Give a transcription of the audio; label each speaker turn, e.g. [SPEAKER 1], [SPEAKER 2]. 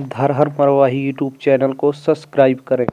[SPEAKER 1] धरहर Marwahi YouTube channel को subscribe करें।